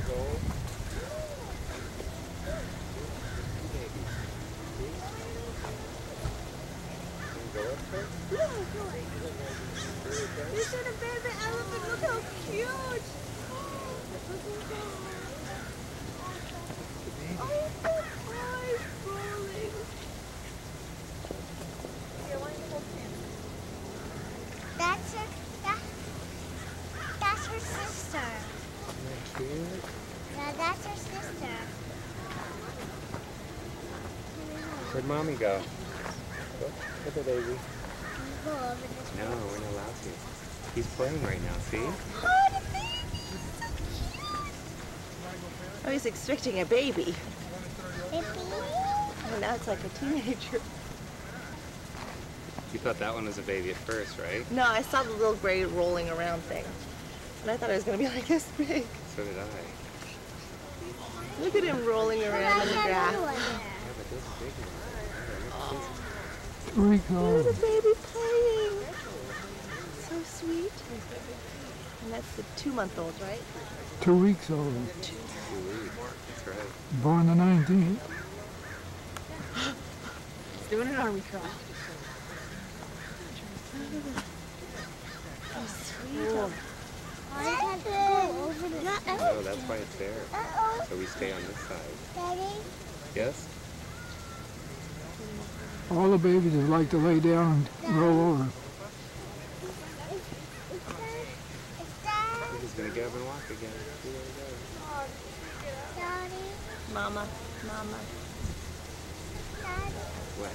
Look, look. This is a baby elephant. Look how cute. That's her sister. Where'd mommy go? Look, at the baby. No, we're not allowed to. He's playing right now, see? Oh, the baby! So cute! I was expecting a baby. Baby? Oh, now it's like a teenager. You thought that one was a baby at first, right? No, I saw the little gray rolling around thing. And I thought it was going to be like this big. So did I. Look at him rolling around in the grass. Yeah, but those are big ones. Rico. Look at the baby playing. So sweet. And that's the two-month-old, right? Two weeks old. Two weeks. Born the 19th. He's doing an army crawl. Oh, sweet. No, that's why it's there. So we stay on this side. Daddy? Yes? All the babies just like to lay down and roll over. We're gonna get up and walk again. See where we go. Mama, mama. What?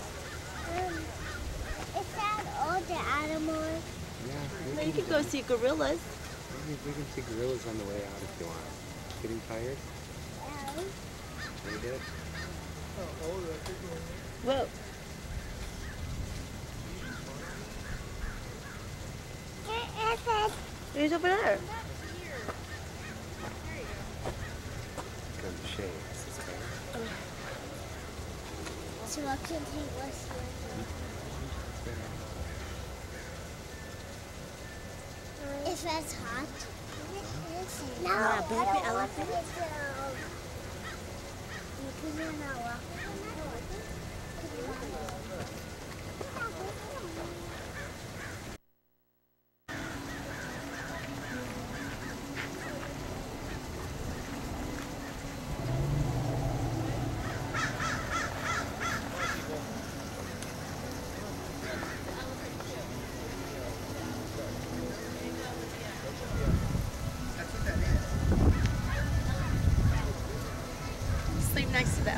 Is that all the animals? Yeah, we No, can, go see gorillas. We, we can see gorillas on the way out if you want. Getting tired? No. You did? Whoa. Where is it? He's over there. Go in the shade. This is better. Oh. So I can take what's that's hot. No, I elephant. Want go. Because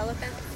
elephant.